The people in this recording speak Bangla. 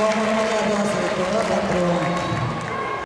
Вам, Роман, вас, Виктора, Петрова.